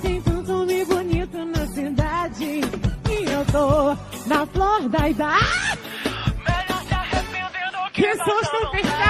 tem tanto homem bonito na cidade. E eu tô na flor da idade. Melhor se arrepender do que Que susto, passar no!